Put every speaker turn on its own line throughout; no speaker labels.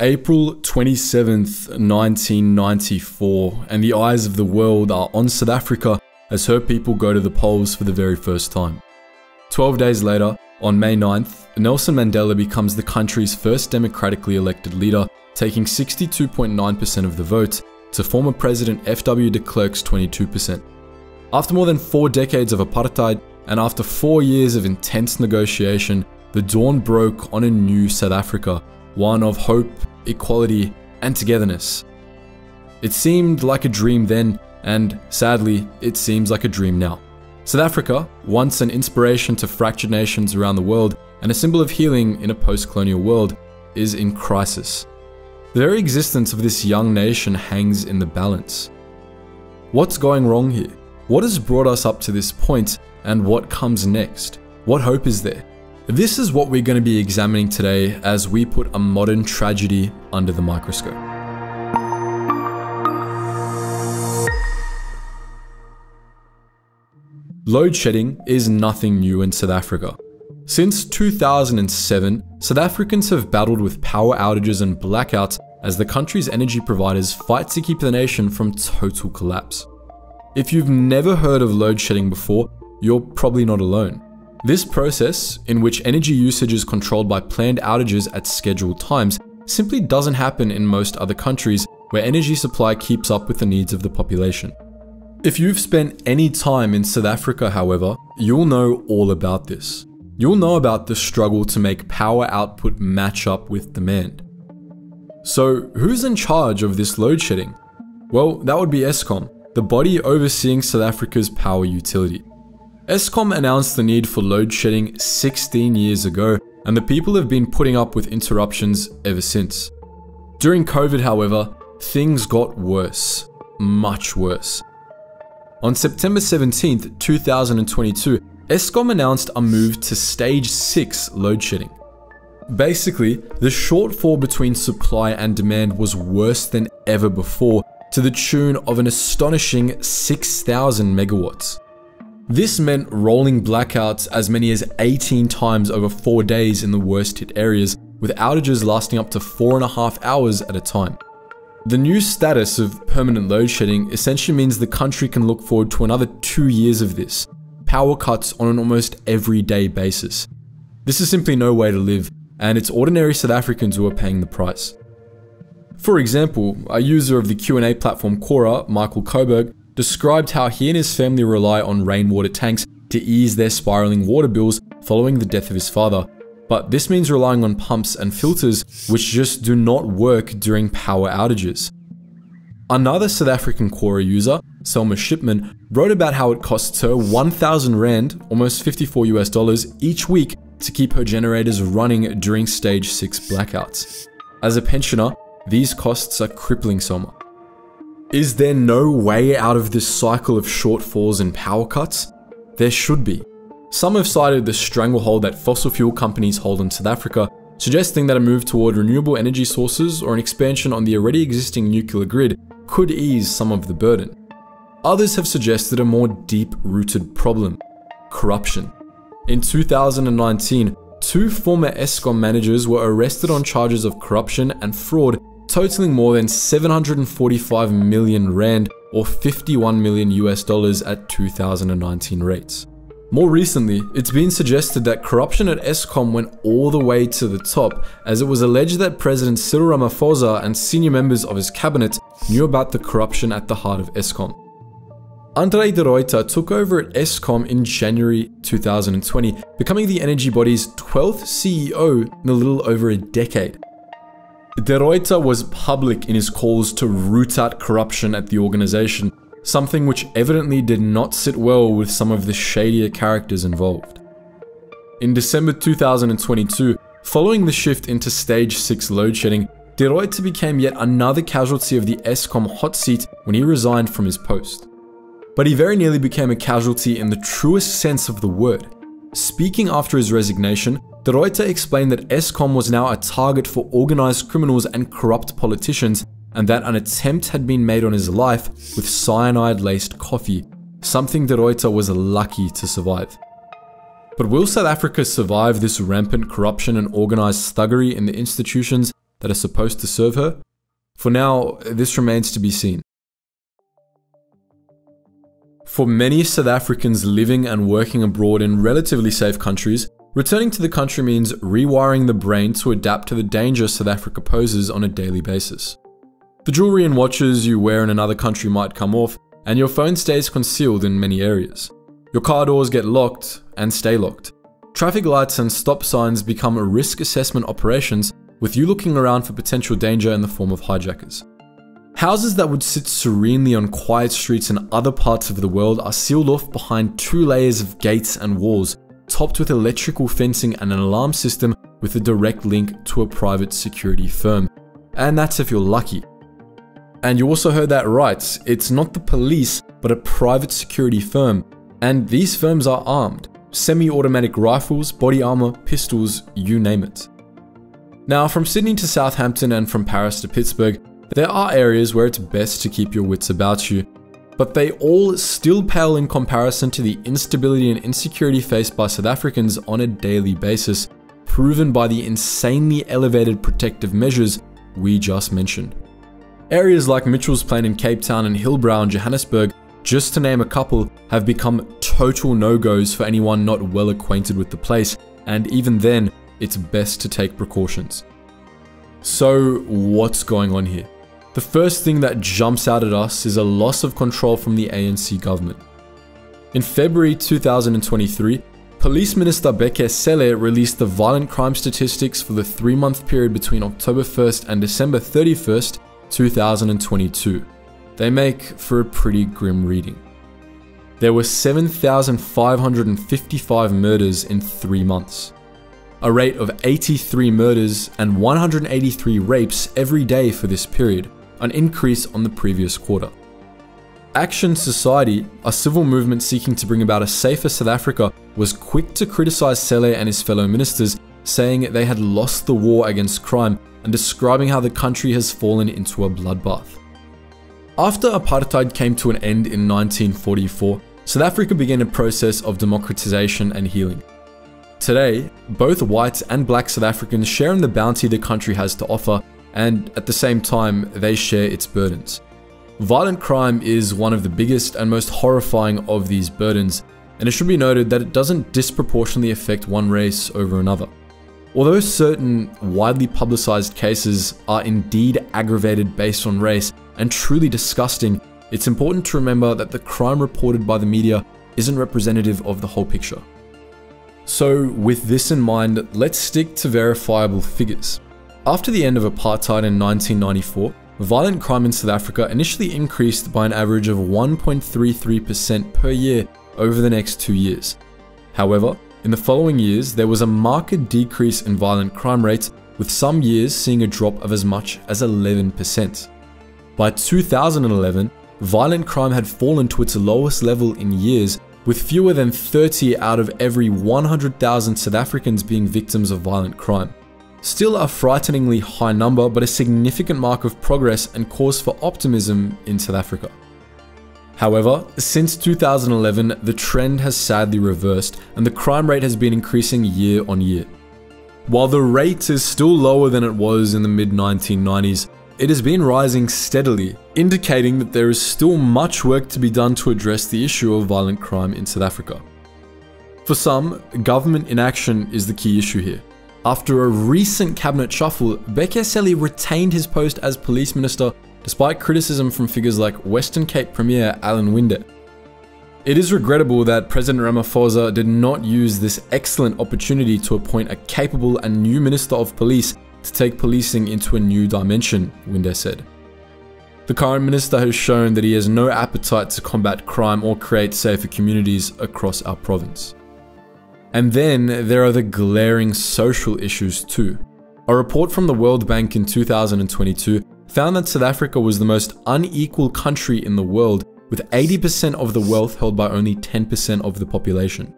April 27th, 1994, and the eyes of the world are on South Africa as her people go to the polls for the very first time. 12 days later, on May 9th, Nelson Mandela becomes the country's first democratically elected leader, taking 62.9% of the vote to former President F.W. de Klerk's 22%. After more than four decades of apartheid, and after four years of intense negotiation, the dawn broke on a new South Africa one of hope, equality, and togetherness. It seemed like a dream then, and sadly, it seems like a dream now. South Africa, once an inspiration to fractured nations around the world and a symbol of healing in a post colonial world, is in crisis. The very existence of this young nation hangs in the balance. What's going wrong here? What has brought us up to this point, and what comes next? What hope is there? This is what we're going to be examining today as we put a modern tragedy under the microscope. Load shedding is nothing new in South Africa. Since 2007, South Africans have battled with power outages and blackouts as the country's energy providers fight to keep the nation from total collapse. If you've never heard of load shedding before, you're probably not alone. This process, in which energy usage is controlled by planned outages at scheduled times, simply doesn't happen in most other countries where energy supply keeps up with the needs of the population. If you've spent any time in South Africa, however, you'll know all about this. You'll know about the struggle to make power output match up with demand. So, who's in charge of this load shedding? Well, that would be Eskom, the body overseeing South Africa's power utility. Eskom announced the need for load shedding 16 years ago, and the people have been putting up with interruptions ever since. During COVID, however, things got worse. Much worse. On September 17, 2022, Eskom announced a move to stage 6 load shedding. Basically, the shortfall between supply and demand was worse than ever before, to the tune of an astonishing 6,000 megawatts. This meant rolling blackouts as many as 18 times over 4 days in the worst hit areas, with outages lasting up to 4.5 hours at a time. The new status of permanent load shedding essentially means the country can look forward to another 2 years of this, power cuts on an almost everyday basis. This is simply no way to live, and it's ordinary South Africans who are paying the price. For example, a user of the Q&A platform Quora, Michael Coburg, described how he and his family rely on rainwater tanks to ease their spiraling water bills following the death of his father. But this means relying on pumps and filters which just do not work during power outages. Another South African Quora user, Selma Shipman, wrote about how it costs her 1000 Rand, almost 54 US dollars, each week to keep her generators running during stage 6 blackouts. As a pensioner, these costs are crippling Selma. Is there no way out of this cycle of shortfalls and power cuts? There should be. Some have cited the stranglehold that fossil fuel companies hold in South Africa, suggesting that a move toward renewable energy sources or an expansion on the already existing nuclear grid could ease some of the burden. Others have suggested a more deep rooted problem corruption. In 2019, two former Eskom managers were arrested on charges of corruption and fraud totaling more than 745 million rand or 51 million US dollars at 2019 rates. More recently, it's been suggested that corruption at Eskom went all the way to the top, as it was alleged that President Cyril Ramaphosa and senior members of his cabinet knew about the corruption at the heart of Eskom. Andre de Ruyter took over at Eskom in January 2020, becoming the energy body's 12th CEO in a little over a decade. De Ruyter was public in his calls to root out corruption at the organization, something which evidently did not sit well with some of the shadier characters involved. In December 2022, following the shift into stage 6 load shedding, De Ruyter became yet another casualty of the Eskom hot seat when he resigned from his post. But he very nearly became a casualty in the truest sense of the word. Speaking after his resignation, De Ruyter explained that Eskom was now a target for organized criminals and corrupt politicians, and that an attempt had been made on his life with cyanide-laced coffee, something De Ruyter was lucky to survive. But will South Africa survive this rampant corruption and organized thuggery in the institutions that are supposed to serve her? For now, this remains to be seen. For many South Africans living and working abroad in relatively safe countries, returning to the country means rewiring the brain to adapt to the danger South Africa poses on a daily basis. The jewelry and watches you wear in another country might come off, and your phone stays concealed in many areas. Your car doors get locked and stay locked. Traffic lights and stop signs become risk assessment operations, with you looking around for potential danger in the form of hijackers. Houses that would sit serenely on quiet streets in other parts of the world are sealed off behind two layers of gates and walls, topped with electrical fencing and an alarm system with a direct link to a private security firm. And that's if you're lucky. And you also heard that right, it's not the police, but a private security firm. And these firms are armed semi automatic rifles, body armor, pistols, you name it. Now, from Sydney to Southampton and from Paris to Pittsburgh, there are areas where it's best to keep your wits about you, but they all still pale in comparison to the instability and insecurity faced by South Africans on a daily basis, proven by the insanely elevated protective measures we just mentioned. Areas like Mitchell's Plain in Cape Town and Hillbrow in Johannesburg, just to name a couple, have become total no-goes for anyone not well acquainted with the place, and even then, it's best to take precautions. So, what's going on here? The first thing that jumps out at us is a loss of control from the ANC government. In February 2023, Police Minister Bheki Cele released the violent crime statistics for the three month period between October 1st and December 31st, 2022. They make for a pretty grim reading. There were 7,555 murders in three months a rate of 83 murders and 183 rapes every day for this period, an increase on the previous quarter. Action Society, a civil movement seeking to bring about a safer South Africa, was quick to criticize Cele and his fellow ministers, saying they had lost the war against crime and describing how the country has fallen into a bloodbath. After apartheid came to an end in 1944, South Africa began a process of democratization and healing. Today, both white and black South Africans share in the bounty the country has to offer and at the same time, they share its burdens. Violent crime is one of the biggest and most horrifying of these burdens, and it should be noted that it doesn't disproportionately affect one race over another. Although certain widely publicized cases are indeed aggravated based on race and truly disgusting, it's important to remember that the crime reported by the media isn't representative of the whole picture. So, with this in mind, let's stick to verifiable figures. After the end of apartheid in 1994, violent crime in South Africa initially increased by an average of 1.33% per year over the next two years. However, in the following years, there was a marked decrease in violent crime rates, with some years seeing a drop of as much as 11%. By 2011, violent crime had fallen to its lowest level in years, with fewer than 30 out of every 100,000 South Africans being victims of violent crime. Still a frighteningly high number, but a significant mark of progress and cause for optimism in South Africa. However, since 2011, the trend has sadly reversed and the crime rate has been increasing year on year. While the rate is still lower than it was in the mid 1990s, it has been rising steadily, indicating that there is still much work to be done to address the issue of violent crime in South Africa. For some, government inaction is the key issue here. After a recent cabinet shuffle, Bheki Cele retained his post as police minister despite criticism from figures like Western Cape Premier Alan Winde. It is regrettable that President Ramaphosa did not use this excellent opportunity to appoint a capable and new Minister of Police to take policing into a new dimension, Winde said. The current minister has shown that he has no appetite to combat crime or create safer communities across our province. And then there are the glaring social issues too. A report from the World Bank in 2022 found that South Africa was the most unequal country in the world, with 80% of the wealth held by only 10% of the population.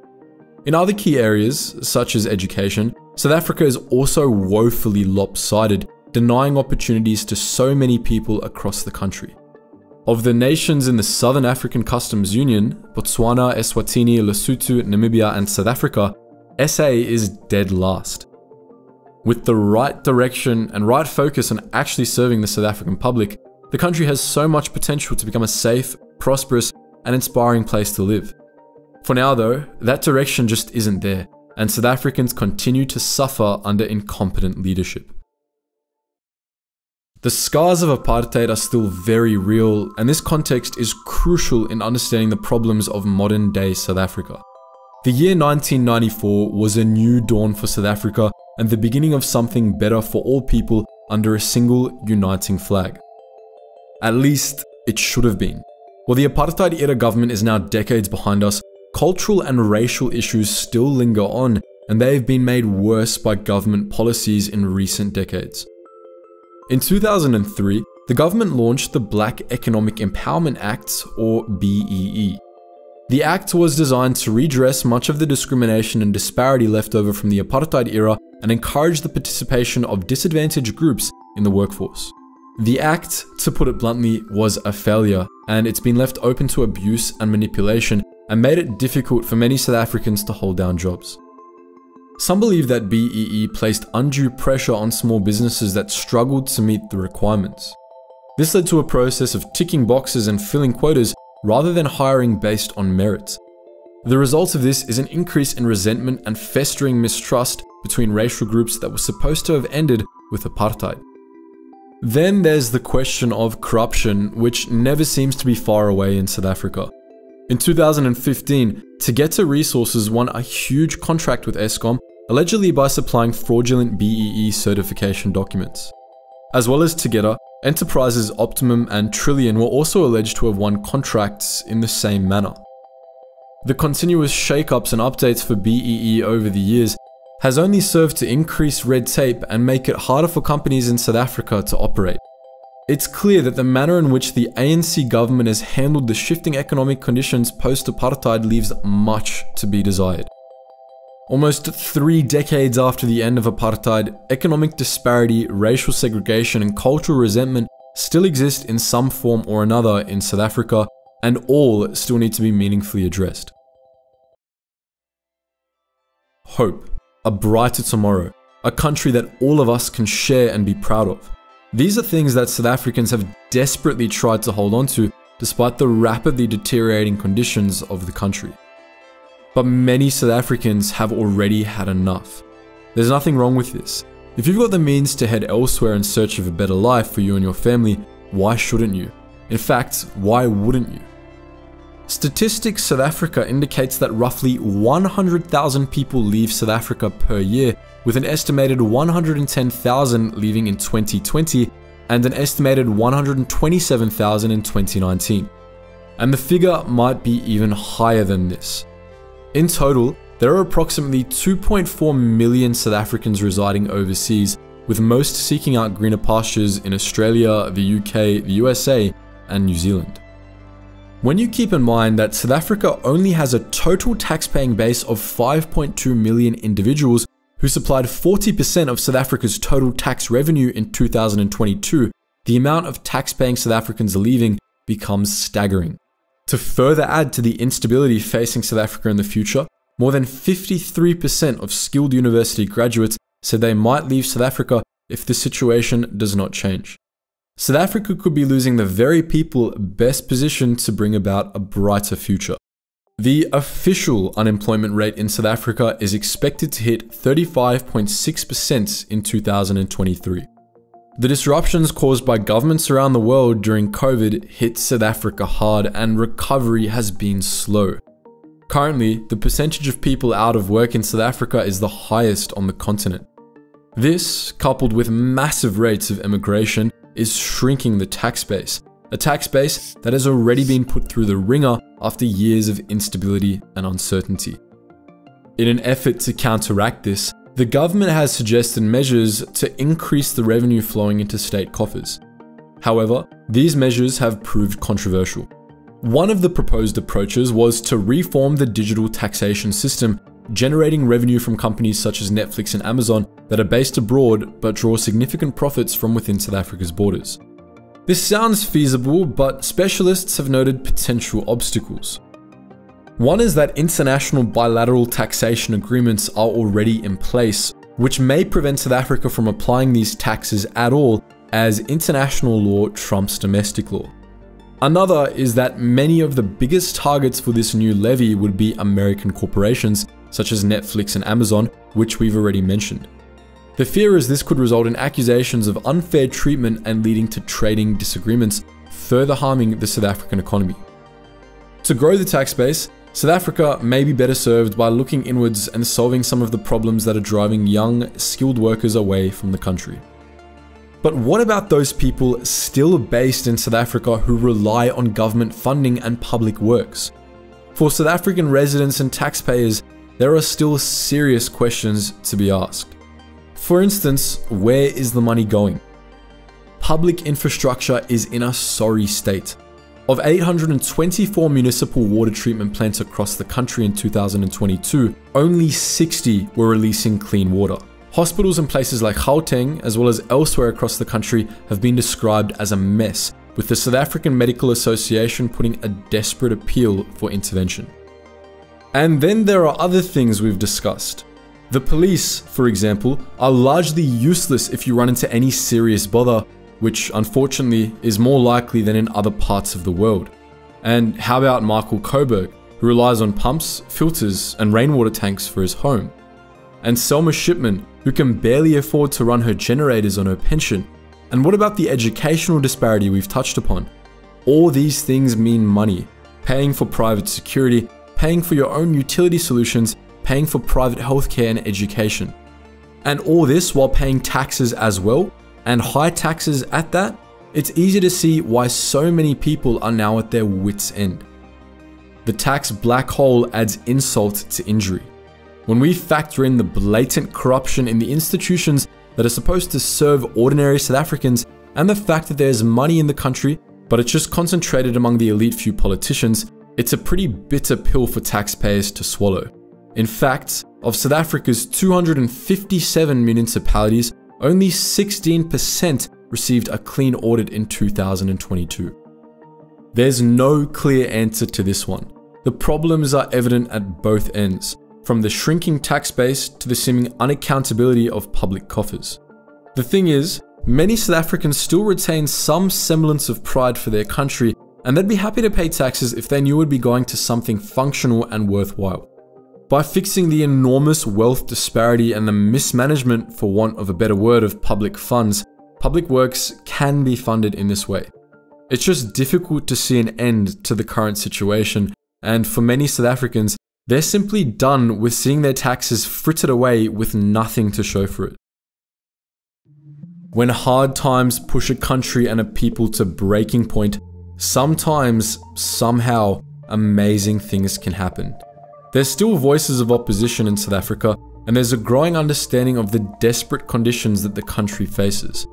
In other key areas, such as education, South Africa is also woefully lopsided, denying opportunities to so many people across the country. Of the nations in the Southern African Customs Union, Botswana, Eswatini, Lesotho, Namibia, and South Africa, SA is dead last. With the right direction and right focus on actually serving the South African public, the country has so much potential to become a safe, prosperous, and inspiring place to live. For now, though, that direction just isn't there, and South Africans continue to suffer under incompetent leadership. The scars of apartheid are still very real, and this context is crucial in understanding the problems of modern day South Africa. The year 1994 was a new dawn for South Africa and the beginning of something better for all people under a single uniting flag. At least, it should have been. While the apartheid era government is now decades behind us, cultural and racial issues still linger on, and they have been made worse by government policies in recent decades. In 2003, the government launched the Black Economic Empowerment Act, or BEE. The act was designed to redress much of the discrimination and disparity left over from the apartheid era and encourage the participation of disadvantaged groups in the workforce. The act, to put it bluntly, was a failure, and it's been left open to abuse and manipulation and made it difficult for many South Africans to hold down jobs. Some believe that BEE placed undue pressure on small businesses that struggled to meet the requirements. This led to a process of ticking boxes and filling quotas rather than hiring based on merit. The result of this is an increase in resentment and festering mistrust between racial groups that was supposed to have ended with apartheid. Then there's the question of corruption, which never seems to be far away in South Africa. In 2015, Tegeta Resources won a huge contract with Eskom, allegedly by supplying fraudulent BEE certification documents. As well as Tegeta, enterprises Optimum and Trillian were also alleged to have won contracts in the same manner. The continuous shakeups and updates for BEE over the years has only served to increase red tape and make it harder for companies in South Africa to operate. It's clear that the manner in which the ANC government has handled the shifting economic conditions post-apartheid leaves much to be desired. Almost three decades after the end of apartheid, economic disparity, racial segregation, and cultural resentment still exist in some form or another in South Africa, and all still need to be meaningfully addressed. Hope, a brighter tomorrow, a country that all of us can share and be proud of. These are things that South Africans have desperately tried to hold on to despite the rapidly deteriorating conditions of the country. But many South Africans have already had enough. There's nothing wrong with this. If you've got the means to head elsewhere in search of a better life for you and your family, why shouldn't you? In fact, why wouldn't you? Statistics South Africa indicates that roughly 100,000 people leave South Africa per year, with an estimated 110,000 leaving in 2020 and an estimated 127,000 in 2019. And the figure might be even higher than this. In total, there are approximately 2.4 million South Africans residing overseas, with most seeking out greener pastures in Australia, the UK, the USA, and New Zealand. When you keep in mind that South Africa only has a total tax-paying base of 5.2 million individuals who supplied 40% of South Africa's total tax revenue in 2022, the amount of tax-paying South Africans leaving becomes staggering. To further add to the instability facing South Africa in the future, more than 53% of skilled university graduates said they might leave South Africa if the situation does not change. South Africa could be losing the very people best positioned to bring about a brighter future. The official unemployment rate in South Africa is expected to hit 35.6% in 2023. The disruptions caused by governments around the world during COVID hit South Africa hard and recovery has been slow. Currently, the percentage of people out of work in South Africa is the highest on the continent. This, coupled with massive rates of immigration, is shrinking the tax base, a tax base that has already been put through the ringer after years of instability and uncertainty. In an effort to counteract this, the government has suggested measures to increase the revenue flowing into state coffers. However, these measures have proved controversial. One of the proposed approaches was to reform the digital taxation system, generating revenue from companies such as Netflix and Amazon that are based abroad but draw significant profits from within South Africa's borders. This sounds feasible, but specialists have noted potential obstacles. One is that international bilateral taxation agreements are already in place, which may prevent South Africa from applying these taxes at all as international law trumps domestic law. Another is that many of the biggest targets for this new levy would be American corporations such as Netflix and Amazon, which we've already mentioned. The fear is this could result in accusations of unfair treatment and leading to trading disagreements, further harming the South African economy. To grow the tax base, South Africa may be better served by looking inwards and solving some of the problems that are driving young, skilled workers away from the country. But what about those people still based in South Africa who rely on government funding and public works? For South African residents and taxpayers, there are still serious questions to be asked. For instance, where is the money going? Public infrastructure is in a sorry state. Of 824 municipal water treatment plants across the country in 2022, only 60 were releasing clean water. Hospitals in places like Gauteng, as well as elsewhere across the country, have been described as a mess, with the South African Medical Association putting a desperate appeal for intervention. And then there are other things we've discussed. The police, for example, are largely useless if you run into any serious bother, which unfortunately is more likely than in other parts of the world. And how about Michael Koberg, who relies on pumps, filters, and rainwater tanks for his home? And Selma Shipman, who can barely afford to run her generators on her pension? And what about the educational disparity we've touched upon? All these things mean money, paying for private security, paying for your own utility solutions, paying for private healthcare and education. And all this while paying taxes as well and high taxes at that, it's easy to see why so many people are now at their wits' end. The tax black hole adds insult to injury. When we factor in the blatant corruption in the institutions that are supposed to serve ordinary South Africans and the fact that there's money in the country, but it's just concentrated among the elite few politicians, it's a pretty bitter pill for taxpayers to swallow. In fact, of South Africa's 257 municipalities, only 16% received a clean audit in 2022. There's no clear answer to this one. The problems are evident at both ends, from the shrinking tax base to the seeming unaccountability of public coffers. The thing is, many South Africans still retain some semblance of pride for their country, and they'd be happy to pay taxes if they knew it would be going to something functional and worthwhile. By fixing the enormous wealth disparity and the mismanagement, for want of a better word, of public funds, public works can be funded in this way. It's just difficult to see an end to the current situation, and for many South Africans, they're simply done with seeing their taxes frittered away with nothing to show for it. When hard times push a country and a people to breaking point, sometimes, somehow, amazing things can happen. There's still voices of opposition in South Africa, and there's a growing understanding of the desperate conditions that the country faces.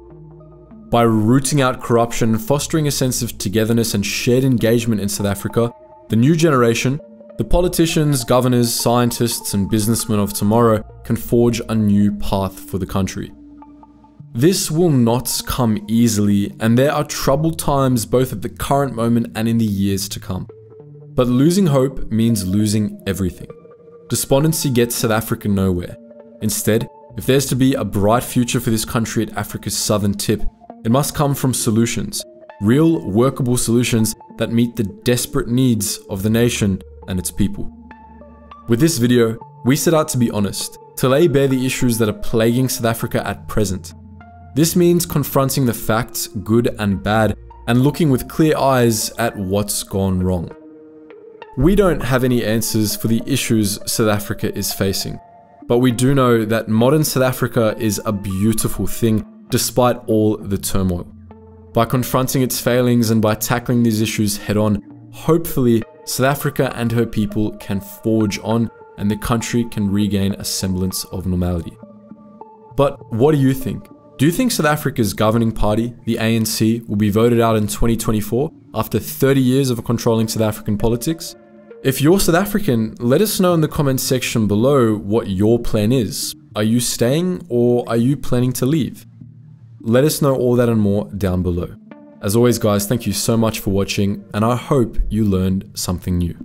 By rooting out corruption fostering a sense of togetherness and shared engagement in South Africa, the new generation, the politicians, governors, scientists, and businessmen of tomorrow can forge a new path for the country. This will not come easily, and there are troubled times both at the current moment and in the years to come. But losing hope means losing everything. Despondency gets South Africa nowhere. Instead, if there's to be a bright future for this country at Africa's southern tip, it must come from solutions. Real, workable solutions that meet the desperate needs of the nation and its people. With this video, we set out to be honest, to lay bare the issues that are plaguing South Africa at present. This means confronting the facts, good and bad, and looking with clear eyes at what's gone wrong. We don't have any answers for the issues South Africa is facing, but we do know that modern South Africa is a beautiful thing despite all the turmoil. By confronting its failings and by tackling these issues head on, hopefully South Africa and her people can forge on and the country can regain a semblance of normality. But what do you think? Do you think South Africa's governing party, the ANC, will be voted out in 2024 after 30 years of controlling South African politics? If you're South African, let us know in the comments section below what your plan is. Are you staying or are you planning to leave? Let us know all that and more down below. As always guys, thank you so much for watching and I hope you learned something new.